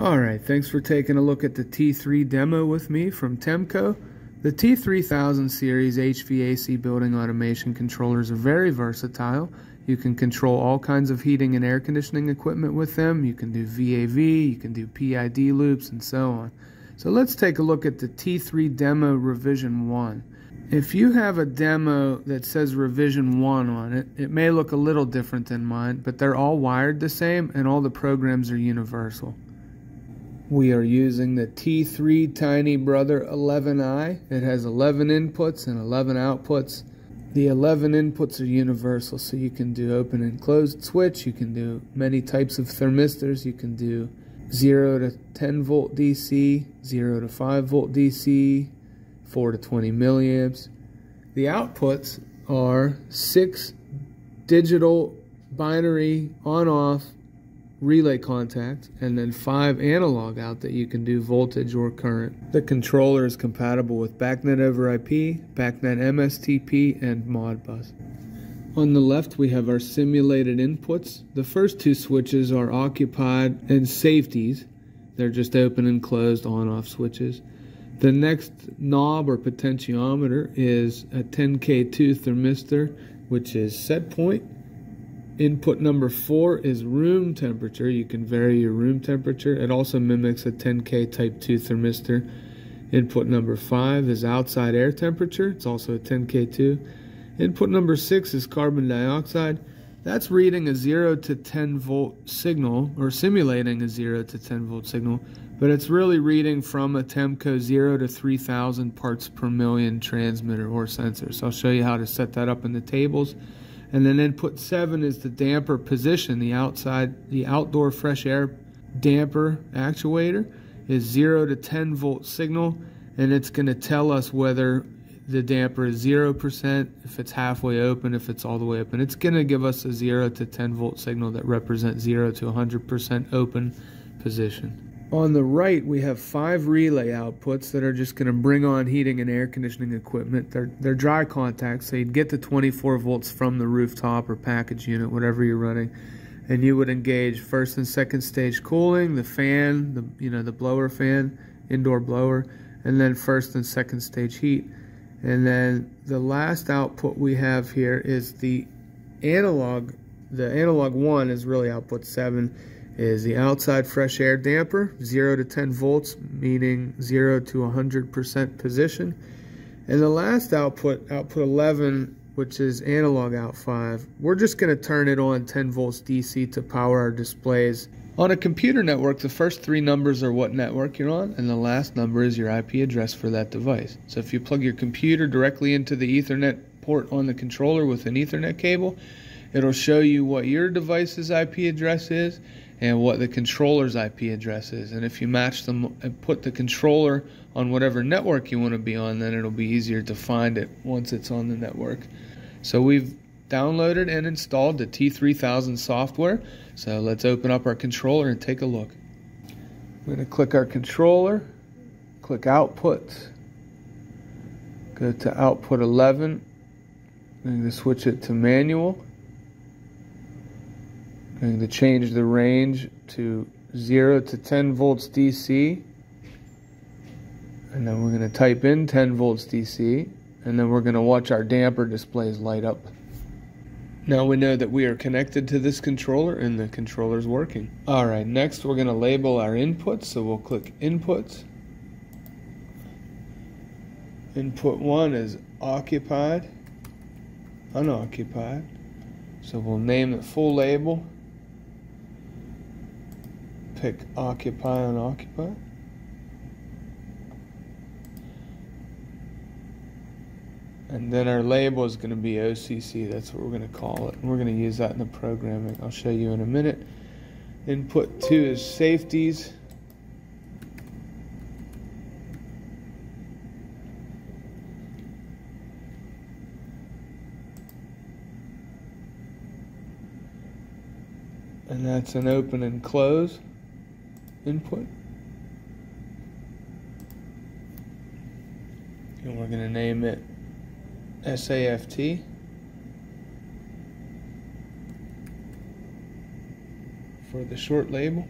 Alright, thanks for taking a look at the T3 demo with me from Temco. The T3000 series HVAC building automation controllers are very versatile. You can control all kinds of heating and air conditioning equipment with them. You can do VAV, you can do PID loops, and so on. So let's take a look at the T3 demo revision 1. If you have a demo that says revision 1 on it, it may look a little different than mine, but they're all wired the same and all the programs are universal. We are using the T3 Tiny Brother 11i. It has 11 inputs and 11 outputs. The 11 inputs are universal, so you can do open and closed switch. You can do many types of thermistors. You can do 0 to 10 volt DC, 0 to 5 volt DC, 4 to 20 milliamps. The outputs are six digital binary on off relay contact, and then five analog out that you can do voltage or current. The controller is compatible with BACnet over IP, BACnet MSTP, and Modbus. On the left we have our simulated inputs. The first two switches are occupied and safeties. They're just open and closed on-off switches. The next knob or potentiometer is a 10K2 thermistor, which is set point Input number four is room temperature. You can vary your room temperature. It also mimics a 10K type 2 thermistor. Input number five is outside air temperature. It's also a 10K2. Input number six is carbon dioxide. That's reading a 0 to 10 volt signal, or simulating a 0 to 10 volt signal, but it's really reading from a Temco 0 to 3000 parts per million transmitter or sensor. So I'll show you how to set that up in the tables. And then input seven is the damper position. The outside, the outdoor fresh air damper actuator is zero to 10 volt signal, and it's going to tell us whether the damper is 0%, if it's halfway open, if it's all the way open. It's going to give us a 0 to 10 volt signal that represents 0 to 100% open position. On the right, we have five relay outputs that are just going to bring on heating and air conditioning equipment. They're, they're dry contacts, so you'd get the 24 volts from the rooftop or package unit, whatever you're running, and you would engage first and second stage cooling, the fan, the you know the blower fan, indoor blower, and then first and second stage heat. And then the last output we have here is the analog. The analog one is really output seven is the outside fresh air damper, 0 to 10 volts, meaning 0 to 100% position. And the last output, output 11, which is analog out 5, we're just going to turn it on 10 volts DC to power our displays. On a computer network, the first three numbers are what network you're on, and the last number is your IP address for that device. So if you plug your computer directly into the Ethernet port on the controller with an Ethernet cable, it'll show you what your device's IP address is and what the controller's IP address is. And if you match them and put the controller on whatever network you want to be on, then it'll be easier to find it once it's on the network. So we've downloaded and installed the T3000 software. So let's open up our controller and take a look. We're going to click our controller, click output, go to output 11, I'm going to switch it to manual going to change the range to 0 to 10 volts DC. And then we're going to type in 10 volts DC. And then we're going to watch our damper displays light up. Now we know that we are connected to this controller and the controller is working. Alright, next we're going to label our inputs. So we'll click Inputs. Input 1 is occupied, unoccupied. So we'll name it full label pick occupy and occupy. And then our label is going to be OCC. That's what we're going to call it. And we're going to use that in the programming. I'll show you in a minute. Input 2 is safeties. And that's an open and close input. And we're going to name it SAFT. for the short label.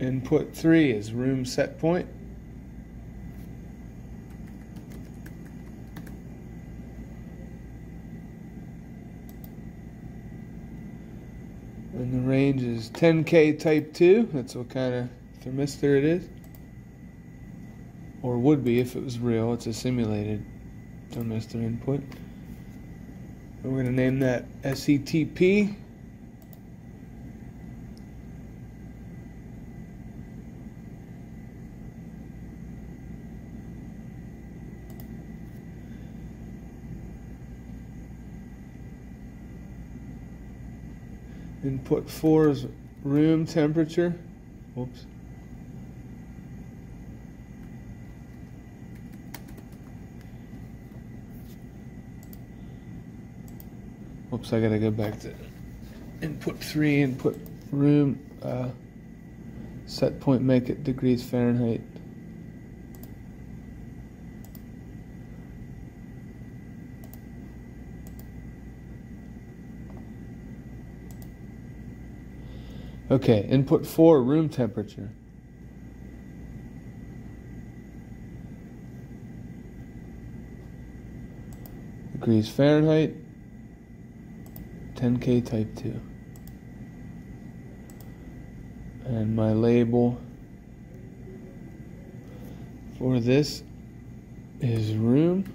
Input 3 is room set point. 10K type 2. That's what kind of thermistor it is. Or would be if it was real. It's a simulated thermistor input. We're going to name that SETP. Input 4 is room temperature. Whoops. Whoops, I gotta go back to input 3, input room, uh, set point, make it degrees Fahrenheit. Okay, input 4, room temperature. Degrees Fahrenheit, 10K type 2. And my label for this is room.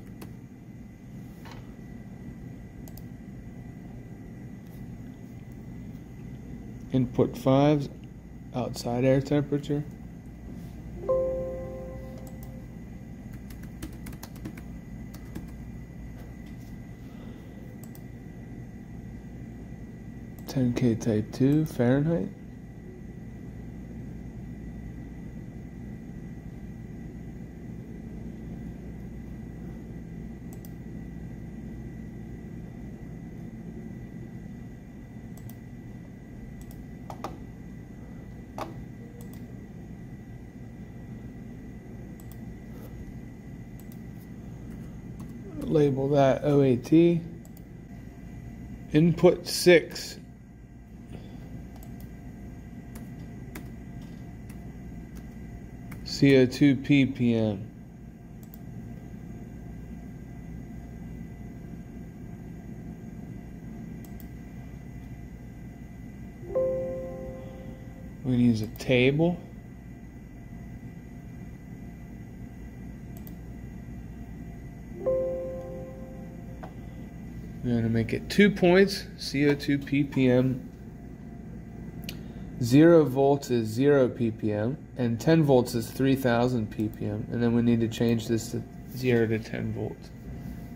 Input 5, outside air temperature. Ten K type two Fahrenheit. Label that OAT. Input 6. CO2 ppm. To use a table. We're going to make it two points, CO2 ppm. Zero volts is zero ppm, and 10 volts is 3000 ppm. And then we need to change this to zero to 10 volts.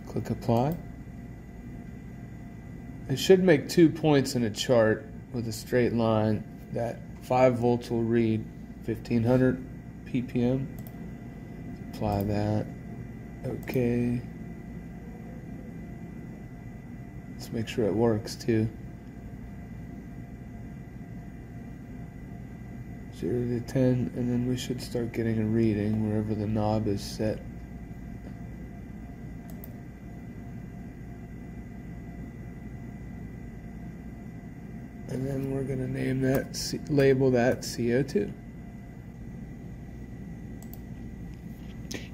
Click apply. It should make two points in a chart with a straight line. That 5 volts will read 1500 ppm. Apply that. Okay. Make sure it works too. Zero to ten, and then we should start getting a reading wherever the knob is set. And then we're going to name that, C label that CO2.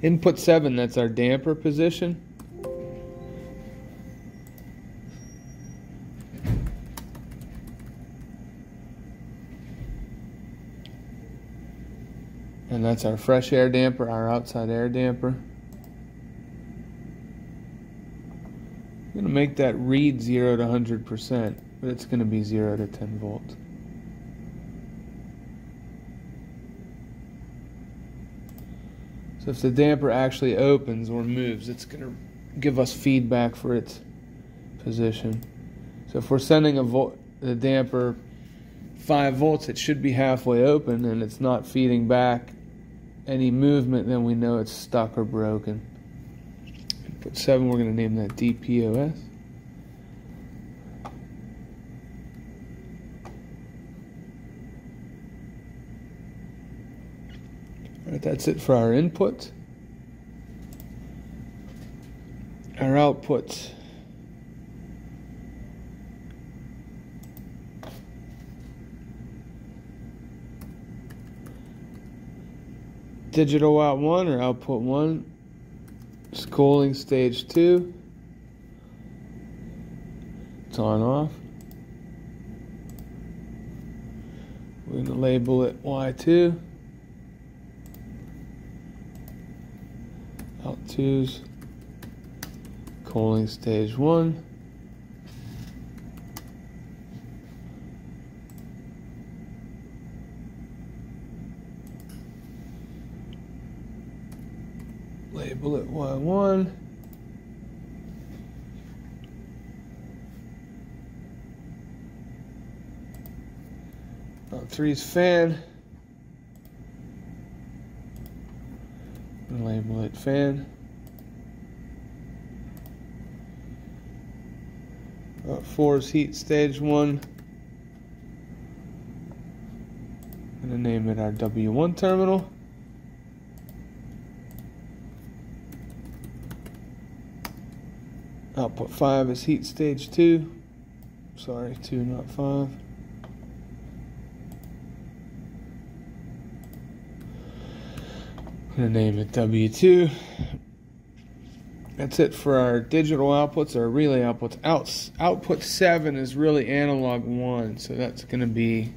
Input 7, that's our damper position. That's our fresh air damper, our outside air damper. I'm going to make that read 0 to 100%, but it's going to be 0 to 10 volts. So if the damper actually opens or moves, it's going to give us feedback for its position. So if we're sending a volt, the damper 5 volts, it should be halfway open and it's not feeding back any movement, then we know it's stuck or broken. Input 7, we're going to name that DPOS. Alright, that's it for our input. Our output. Digital out 1 or output 1. It's cooling stage 2. It's on off. We're going to label it Y2. Out 2's cooling stage 1. Label it Y1. three's fan. And label it fan. Uh, four's heat stage one. I'm gonna name it our W1 terminal. Output 5 is heat stage 2. Sorry, 2, not 5. I'm going to name it W2. That's it for our digital outputs, our relay outputs. Out, output 7 is really analog 1, so that's going to be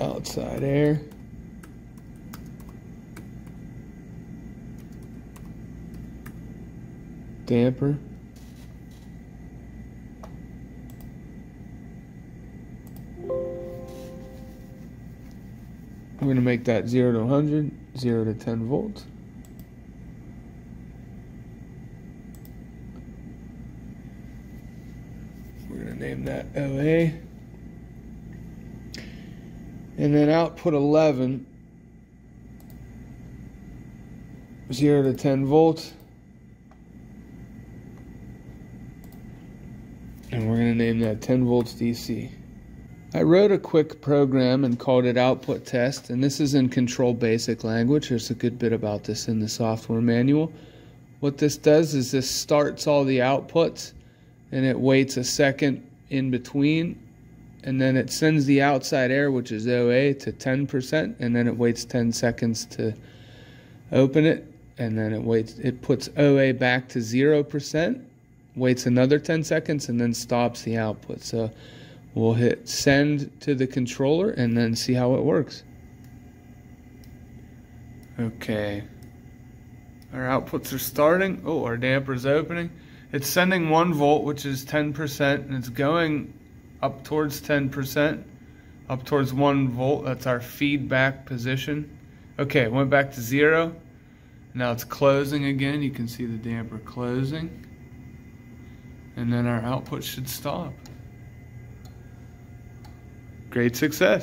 outside air. Damper. I'm going to make that 0 to 100, 0 to 10 volts. We're going to name that OA. And then output 11, 0 to 10 volts. And we're going to name that 10 volts DC. I wrote a quick program and called it output test, and this is in control basic language. There's a good bit about this in the software manual. What this does is this starts all the outputs and it waits a second in between and then it sends the outside air, which is OA, to 10%, and then it waits 10 seconds to open it, and then it waits. It puts OA back to 0%, waits another 10 seconds and then stops the output. So we'll hit send to the controller and then see how it works. Okay. Our outputs are starting. Oh, our damper is opening. It's sending one volt, which is 10%, and it's going up towards 10%, up towards one volt. That's our feedback position. Okay, went back to zero. Now it's closing again. You can see the damper closing and then our output should stop. Great success.